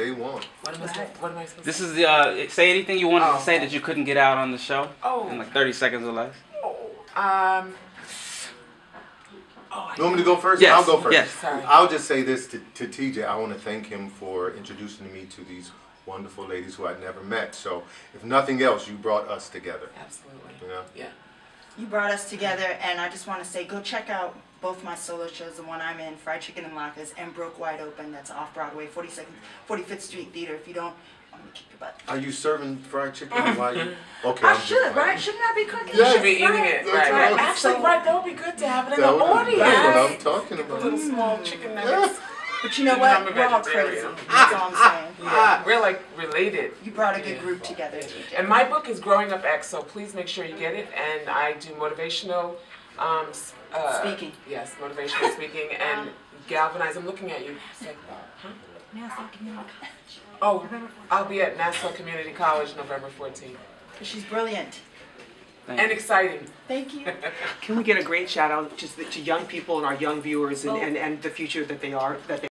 they want. What am I supposed, what am I supposed to This is the, uh, say anything you wanted Oh, to say okay. that you couldn't get out on the show Oh. in like 30 seconds or less. Um. Oh, You want me to go first? Yes, I'll go first. yes. Sorry. I'll just say this to, to TJ. I want to thank him for introducing me to these wonderful ladies who I'd never met. So, if nothing else, you brought us together. Absolutely. You know? Yeah. You brought us together, and I just want to say, go check out both my solo shows, the one I'm in, Fried Chicken and Latkes, and Broke Wide Open, that's off Broadway, 42nd, 45th Street Theater. If you don't, I'm gonna kick your butt. Are you serving fried chicken? Mm. While you? Okay. I I'm should, playing. right? Shouldn't I be cooking? Yeah. You should be eating it. Right, right. right. Actually, right, that would be good to have it in That the would- audience. That's what I'm talking Put about. little small chicken nuggets. But you know what? I'm We're all crazy. That's all I'm saying. Yeah, we're like related. You brought a good Yeah. group together, TJ. And my book is Growing Up X, so please make sure you get it. And I do motivational um, uh, Speaking. Yes, motivational speaking and galvanize. I'm looking at you. It's like, huh? Oh, I'll be at Nassau Community College November 14th. She's brilliant. Thank And you. exciting. Thank you. Can we get a great shout out just to young people and our young viewers and, and, and the future that they are, that they